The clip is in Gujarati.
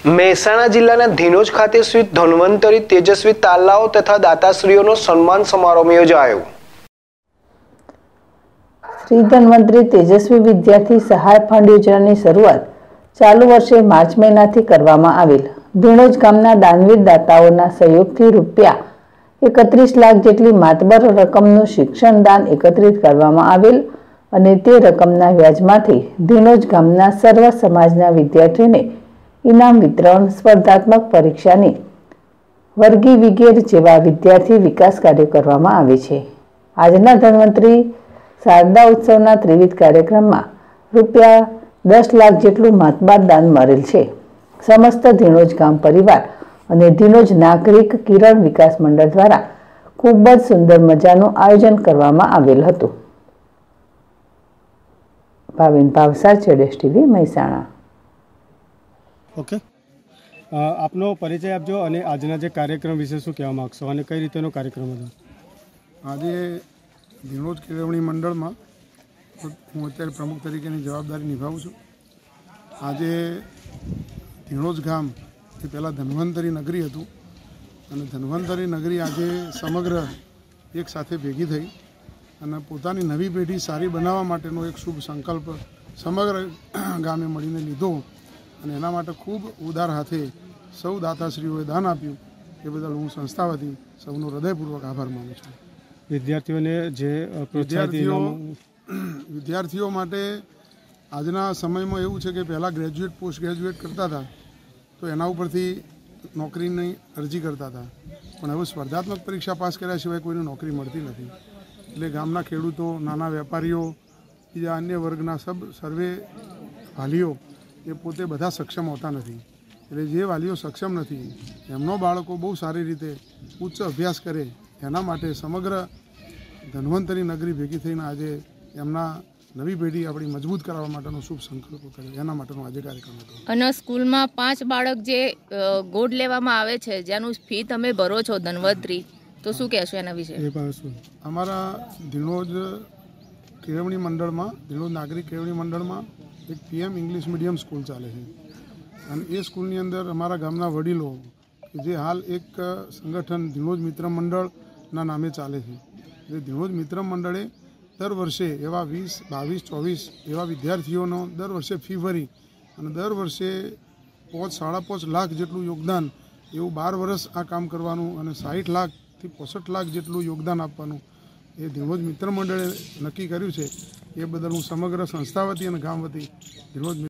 મહેસાણા જિલ્લાના ધીનોજ ખાતે શ્રી ધન્વંતરી તેજસ્વી તાલાઓ તથા દાતાશ્રીઓનો સન્માન સમારોહ યોજાયો. શ્રી ધન્વંતરી તેજસ્વી વિદ્યાર્થી સહાય ફંડ યોજનાની શરૂઆત ચાલુ વર્ષે માર્ચ મહિનાથી કરવામાં આવેલ. ધીણોજ ગામના દાનવીર દાતાઓના સહયોગથી રૂપિયા એકત્રીસ લાખ જેટલી માતબર રકમનું શિક્ષણ દાન એકત્રિત કરવામાં આવેલ અને તે રકમના વ્યાજમાંથી ધીણોજ ગામના સર્વ સમાજના વિદ્યાર્થીઓને ઇનામ વિતરણ, સ્પર્ધાત્મક પરીક્ષાની વર્ગી વિગેર જેવા વિદ્યાર્થી વિકાસ કાર્યો કરવામાં આવે છે. આજના ધન્વંતરી શારદા ઉત્સવના ત્રિવિધ કાર્યક્રમમાં રૂપિયા દસ લાખ જેટલું માતબાર દાન મળેલ છે. સમસ્ત ધીણોજ ગામ પરિવાર અને ધીણોજ નાગરિક કિરણ વિકાસ મંડળ દ્વારા ખૂબ જ સુંદર મજાનું આયોજન કરવામાં આવેલ હતું. ભાવિન ભાવસાર, છેડેશ ટીવી, મહેસાણા. ઓકે. આપનો પરિચય આપજો અને આજના જે કાર્યક્રમ વિશે શું કહેવા માગશો અને કઈ રીતેનો કાર્યક્રમ હતો? આજે ધીણોજ કેળવણી મંડળમાં હું અત્યારે પ્રમુખ તરીકેની જવાબદારી નિભાવું છું. આજે ધીણોજ ગામ એ પહેલાં ધન્વંતરી નગરી હતું અને ધન્વંતરી નગરી આજે સમગ્ર એક સાથે ભેગી થઈ અને પોતાની નવી પેઢી સારી બનાવવા માટેનો એક શુભ સંકલ્પ સમગ્ર ગામે મળીને લીધો. અને એના માટે ખૂબ ઉદાર હાથે સૌ દાતાશ્રીઓએ દાન આપ્યું. એ બદલ હું સંસ્થા વતી સૌનો હૃદયપૂર્વક આભાર માનું છું. વિદ્યાર્થીઓને જે વિદ્યાર્થીઓ વિદ્યાર્થીઓ માટે આજના સમયમાં એવું છે કે પહેલાં ગ્રેજ્યુએટ પોસ્ટ ગ્રેજ્યુએટ કરતા હતા તો એના ઉપરથી નોકરીની અરજી કરતા હતા. પણ હવે સ્પર્ધાત્મક પરીક્ષા પાસ કર્યા સિવાય કોઈને નોકરી મળતી નથી. એટલે ગામના ખેડૂતો નાના વેપારીઓ બીજા અન્ય વર્ગના સબ સર્વે વાલીઓ એ પોતે બધા સક્ષમ હોતા નથી. એટલે જે વાલીઓ સક્ષમ નથી એમનો બાળકો બહુ સારી રીતે ઉચ્ચ અભ્યાસ કરે એના માટે સમગ્ર ધન્વંતરી નગરી ભેગી થઈને આજે એમના નવી પેઢી આપણી મજબૂત કરાવવા માટેનો શુભ સંકલ્પ કર્યો એના માટેનો આજે કાર્યક્રમ હતો. અને સ્કૂલમાં પાંચ બાળક જે ગોડ લેવામાં આવે છે જેનું ફી તમે ભરો છો ધનવંતરી તો શું કહેશો એના વિશે? અમારા ધીણોજ કેળવણી મંડળમાં ધીણોજ નાગરિક કેળવણી મંડળમાં એક પીએમ ઇંગ્લિશ મીડિયમ સ્કૂલ ચાલે છે. અને એ સ્કૂલની અંદર અમારા ગામના વડીલો કે જે હાલ એક સંગઠન ધીણોજ મિત્ર મંડળના નામે ચાલે છે. જે ધીણોજ મિત્ર મંડળે દર વર્ષે એવા વીસ, બાવીસ, ચોવીસ એવા વિદ્યાર્થીઓનો દર વર્ષે ફી ભરી અને દર વર્ષે પાંચ, સાડા પાંચ લાખ જેટલું યોગદાન એવું બાર વર્ષ આ કામ કરવાનું અને સાહીઠ લાખથી પોસઠ લાખ જેટલું યોગદાન આપવાનું એ ધીણોજ મિત્ર મંડળે નક્કી કર્યું છે. એ બદલ હું સમગ્ર સંસ્થા વતી અને ગામ વતી મિત્ર